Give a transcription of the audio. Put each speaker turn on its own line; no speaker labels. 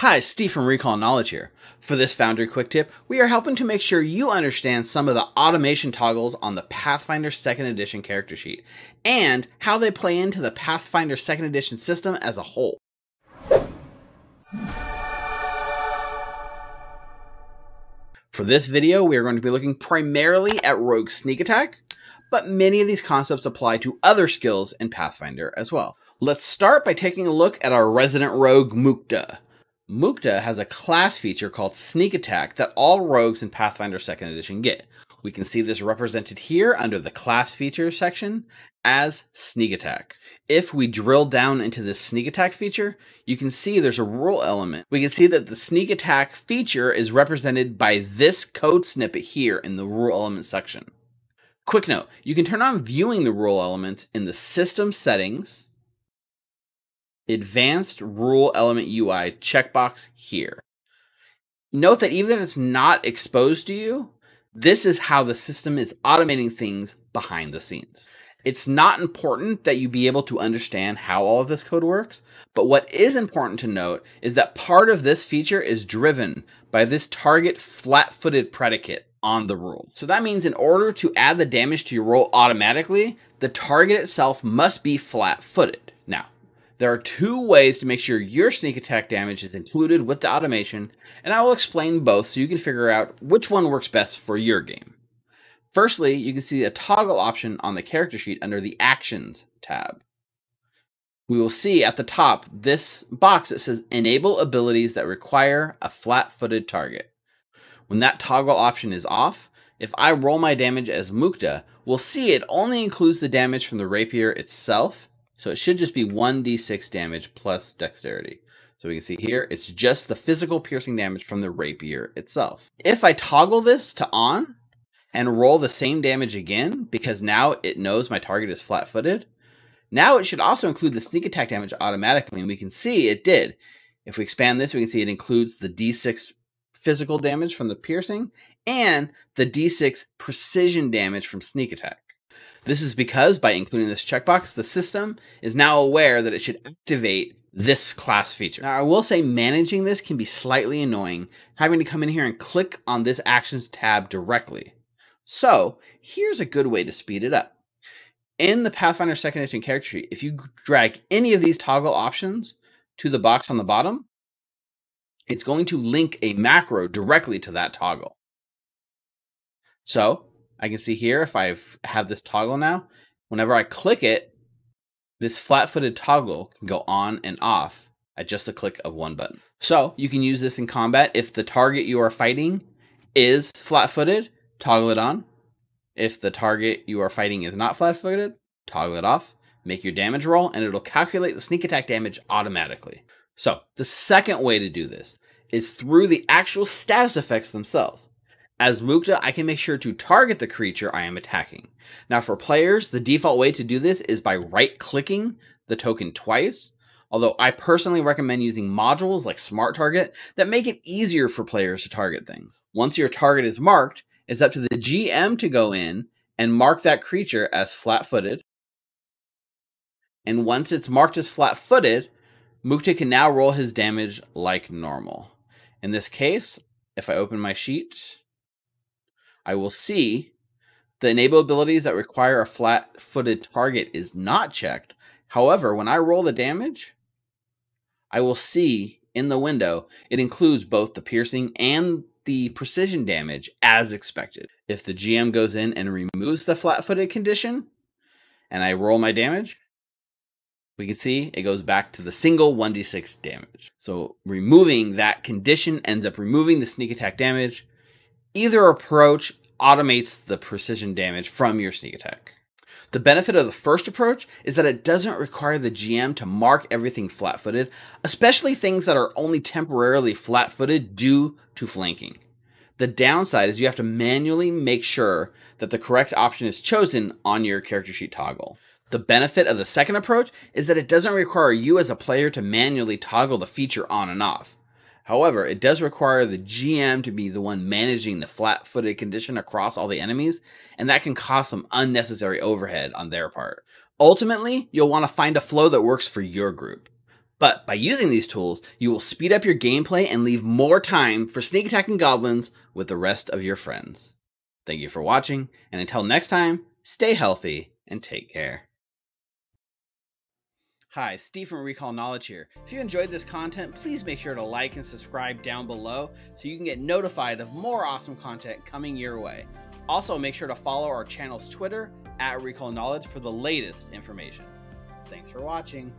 Hi, Steve from Recall Knowledge here. For this Foundry Quick Tip, we are helping to make sure you understand some of the automation toggles on the Pathfinder 2nd Edition character sheet, and how they play into the Pathfinder 2nd Edition system as a whole. For this video, we are going to be looking primarily at Rogue Sneak Attack, but many of these concepts apply to other skills in Pathfinder as well. Let's start by taking a look at our resident rogue Mukta. Mukta has a class feature called Sneak Attack that all rogues in Pathfinder 2nd Edition get. We can see this represented here under the class features section as Sneak Attack. If we drill down into this Sneak Attack feature, you can see there's a rule element. We can see that the Sneak Attack feature is represented by this code snippet here in the rule element section. Quick note, you can turn on viewing the rule elements in the system settings, advanced rule element UI checkbox here. Note that even if it's not exposed to you, this is how the system is automating things behind the scenes. It's not important that you be able to understand how all of this code works, but what is important to note is that part of this feature is driven by this target flat footed predicate on the rule. So that means in order to add the damage to your roll automatically, the target itself must be flat footed. Now, there are two ways to make sure your sneak attack damage is included with the automation, and I will explain both so you can figure out which one works best for your game. Firstly, you can see a toggle option on the character sheet under the Actions tab. We will see at the top this box that says Enable abilities that require a flat-footed target. When that toggle option is off, if I roll my damage as Mukta, we'll see it only includes the damage from the rapier itself so it should just be 1d6 damage plus dexterity. So we can see here, it's just the physical piercing damage from the rapier itself. If I toggle this to on and roll the same damage again, because now it knows my target is flat footed, now it should also include the sneak attack damage automatically, and we can see it did. If we expand this, we can see it includes the d6 physical damage from the piercing and the d6 precision damage from sneak attack. This is because by including this checkbox, the system is now aware that it should activate this class feature. Now, I will say managing this can be slightly annoying, having to come in here and click on this actions tab directly. So here's a good way to speed it up. In the Pathfinder 2nd Edition character sheet, if you drag any of these toggle options to the box on the bottom, it's going to link a macro directly to that toggle. So I can see here if I have this toggle now, whenever I click it, this flat-footed toggle can go on and off at just a click of one button. So you can use this in combat if the target you are fighting is flat-footed, toggle it on. If the target you are fighting is not flat-footed, toggle it off, make your damage roll, and it'll calculate the sneak attack damage automatically. So the second way to do this is through the actual status effects themselves. As Mukta, I can make sure to target the creature I am attacking. Now for players, the default way to do this is by right-clicking the token twice, although I personally recommend using modules like Smart Target that make it easier for players to target things. Once your target is marked, it's up to the GM to go in and mark that creature as flat-footed. And once it's marked as flat-footed, Mukta can now roll his damage like normal. In this case, if I open my sheet, I will see the enable abilities that require a flat footed target is not checked. However, when I roll the damage, I will see in the window it includes both the piercing and the precision damage as expected. If the GM goes in and removes the flat footed condition and I roll my damage, we can see it goes back to the single 1d6 damage. So removing that condition ends up removing the sneak attack damage Either approach automates the precision damage from your sneak attack. The benefit of the first approach is that it doesn't require the GM to mark everything flat footed, especially things that are only temporarily flat footed due to flanking. The downside is you have to manually make sure that the correct option is chosen on your character sheet toggle. The benefit of the second approach is that it doesn't require you as a player to manually toggle the feature on and off. However, it does require the GM to be the one managing the flat footed condition across all the enemies, and that can cause some unnecessary overhead on their part. Ultimately, you'll want to find a flow that works for your group. But by using these tools, you will speed up your gameplay and leave more time for sneak attacking goblins with the rest of your friends. Thank you for watching, and until next time, stay healthy and take care. Hi, Steve from Recall Knowledge here. If you enjoyed this content, please make sure to like and subscribe down below so you can get notified of more awesome content coming your way. Also, make sure to follow our channel's Twitter at Recall Knowledge for the latest information. Thanks for watching.